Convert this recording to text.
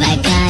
my God.